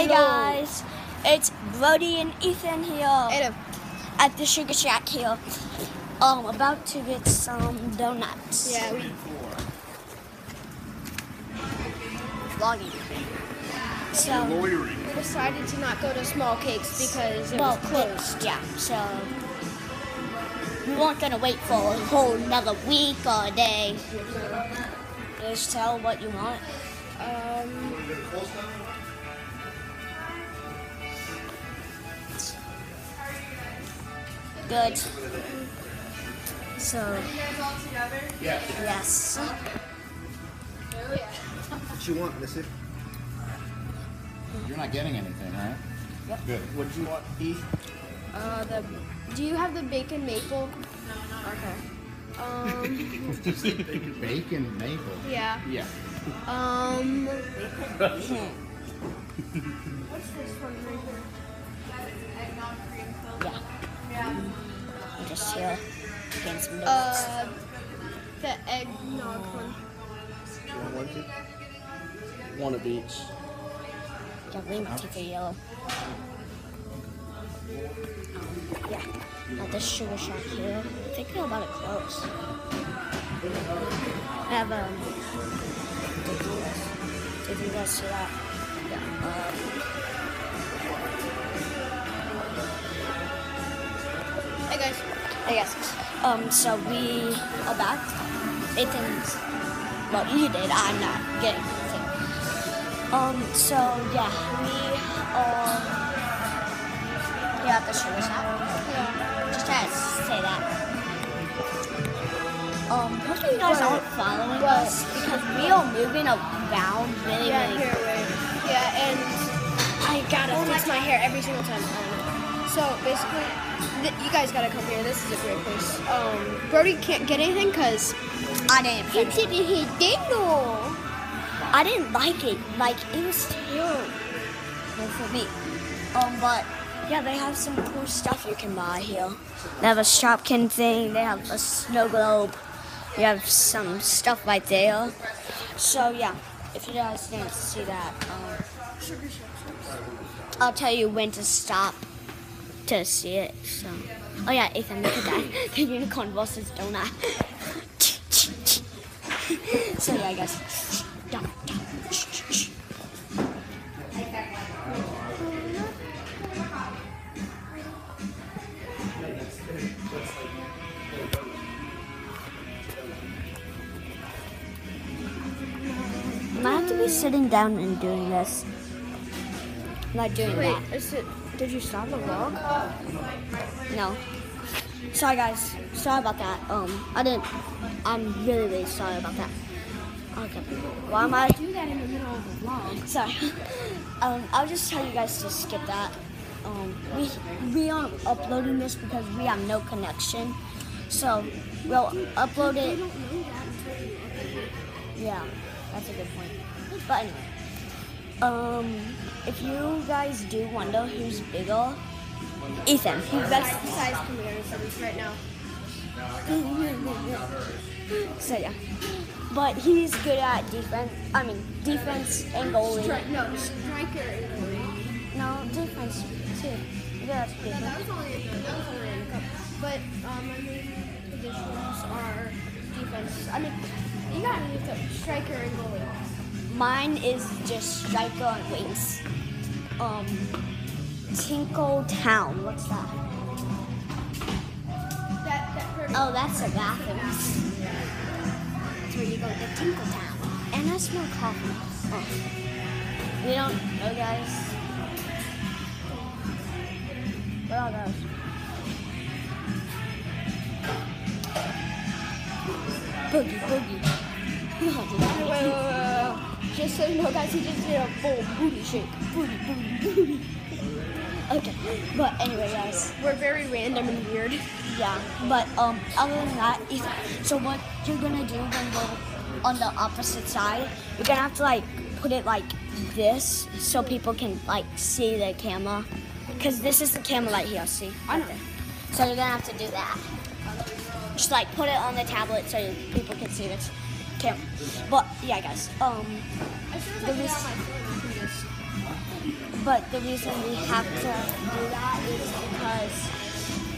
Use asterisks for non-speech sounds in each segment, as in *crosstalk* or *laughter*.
Hey guys, it's Brody and Ethan here at the Sugar Shack here. Um, about to get some donuts. yeah, we, Vlogging. So, we decided to not go to Small Cakes because it well, was closed. Yeah. So we weren't gonna wait for a whole another week or a day. Just tell what you want. Um, Good. So, yes. Yes. What you want, Missy? You're not getting anything, right? Yep. Good. What do you want, E? uh, the do you have the bacon maple? No, not okay. Um, *laughs* Bacon maple. yeah. Yeah. Um, *laughs* *laughs* what's this one right here? I'm just here getting some donuts. Uh, the eggnog one. You want one, too? One of each. yeah, green teeth are yellow. Um, yeah. At the sugar shack here. I think they're about to close. I have um. Did you guys, did you guys see that? Yeah. Um, Hey guys. I guess. Um, so we are back. Ethan's, well, you did. I'm not getting anything. Um, so yeah, we are here at the sugar shop. Just try to say that. Um, hopefully you guys aren't following What? us because we are moving around really, Yeah, really. here. Yeah, and I gotta fix my hair every single time. I don't know. So basically, th- you guys gotta come here. This is a great place. Um, Brody can't get anything because I didn't he didn't hit dingo. I didn't like it. Like it was terrible for me. Um, but yeah, they have some cool stuff you can buy here. They have a Shopkin thing. They have a snow globe. You have some stuff right there. So yeah, if you guys didn't see that, um, I'll tell you when to stop to see it. So, oh yeah, Ethan, look at that. *laughs* the unicorn versus donut. *laughs* so yeah, I guess. I have to be sitting down and doing this. Not doing Wait, that. Did you stop the vlog? No. Sorry guys. Sorry about that. Um, I didn't. I'm really, really sorry about that. Okay. Why am I? Do that in the middle of the vlog. Sorry. *laughs* Um, I'll just tell you guys to skip that. Um, we we aren't uploading this because we have no connection. So we'll upload it. Yeah, that's a good point. But anyway, um, if you guys do wonder who's bigger, Ethan. He's best. Size comparisons right now. *laughs* So yeah, but he's good at defense. I mean, defense and goalie. Stri- no, striker. No, defense too. Yeah, that's Yeah, that was only that was only in a couple. But um, my main positions are defense. I mean, you gotta use striker and goalie. Mine is just striker and wings. Um, Tinkle Town. What's that? That that. Oh, that's a bathroom. That's where you go to Tinkle Town. And I smell coffee. Oh. We don't know, guys. Where are those? Boogie, boogie. *laughs* Wait, wait, wait. Just so you know, guys, he just did a full booty shake. Booty, booty, booty. *laughs* Okay, but anyway, guys. We're very random and weird. Yeah, but um, other than that, if, so what you're gonna do when we're on the opposite side, you're gonna have to like put it like this so people can like see the camera, cause this is the camera light here. See? I know. So you're gonna have to do that. Just like put it on the tablet so people can see this camera. But yeah, guys. Um, As soon as The I get res- out my phone, I can just but the reason we have to do that is because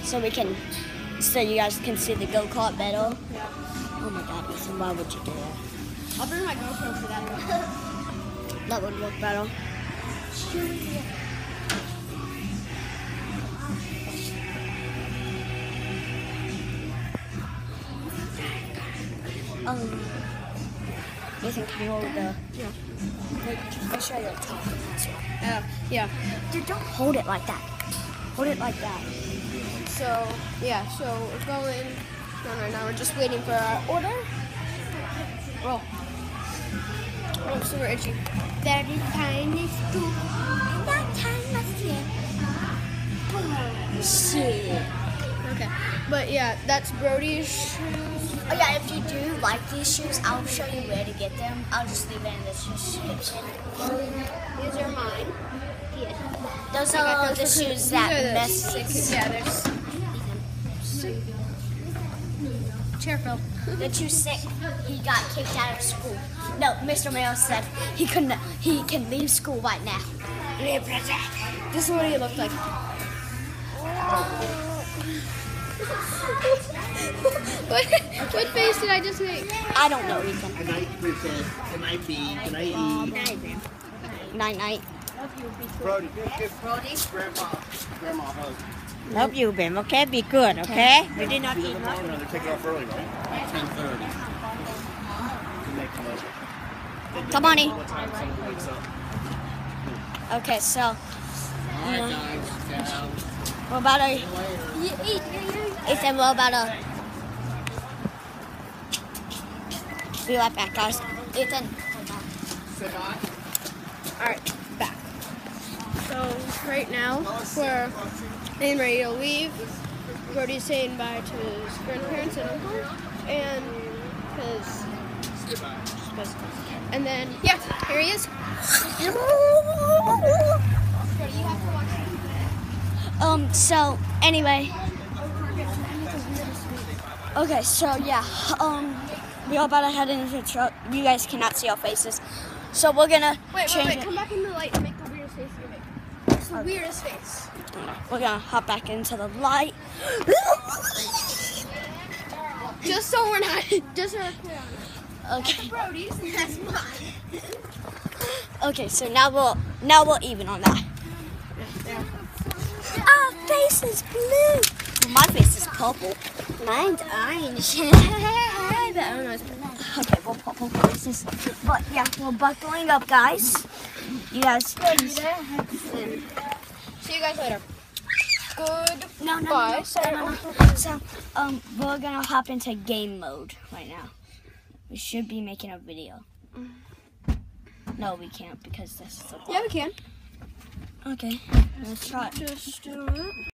so we can so you guys can see the go kart better. Yeah. Oh my god, Ethan, why would you do that? I'll bring my GoPro for that. *laughs* That would work better. Um, You hold the? Yeah. Make, make sure you're talking this way. Uh, yeah. Dude, don't hold it like that. Hold it like that. So yeah. So we're going. No, no, no. We're just waiting for our order. Roll. Oh, I'm super itchy. That is tiny scoop. That tiny Shit. Okay. But yeah, that's Brody's shoes. Oh yeah, if you do like these shoes, I'll show you where to get them. I'll just leave it in the description. These are mine. Yeah. Those are all the shoes that Messi. Yeah, they're s- chair fell. The two sick. He got kicked out of school. No, Mr. Mayo said he couldn't. He can leave school right now. This is what he looked like. Oh. What, what face did I just make? I don't know, Ethan. Good night, princess. Good night, bee. Good night, Eve. Night night. Brody, give, give Brody. Grandpa. Grandma hug. Love you, Bim. Okay, be good. Okay. We did not eat little much. They're taking off early, right? 10:30. To make the most. Come on, E. What time someone wakes up. Okay, so All right, guys. We're about. Later. Ethan, we're about to. Be right back, guys. Ethan. All right, back. So right now we're getting ready to leave. Brody's saying bye to his grandparents and uncle, and his and then yeah, here he is. Brody, you have to watch. Um, so anyway. Okay, so yeah, um, we all about to head into the truck. You guys cannot see our faces. So we're gonna Wait, wait, change wait! it. Come back in the light and make the weirdest face you make. It's the weirdest face. We're gonna hop back into the light. *laughs* Just so we're not. *laughs* Just so we're clear on it. Okay. Brody's and that's mine. Okay, so now we'll now we'll even on that. Face is blue. My face is purple. Mine's orange. *laughs* *laughs* okay, we're purple faces. But yeah, we're buckling up, guys. You guys. See you guys later. Good. No, no, Bye. no, no, Sorry. no, no. So, um, we're gonna hop into game mode right now. We should be making a video. No, we can't because this is the Yeah, we can. Okay, let's try. it. Just do it.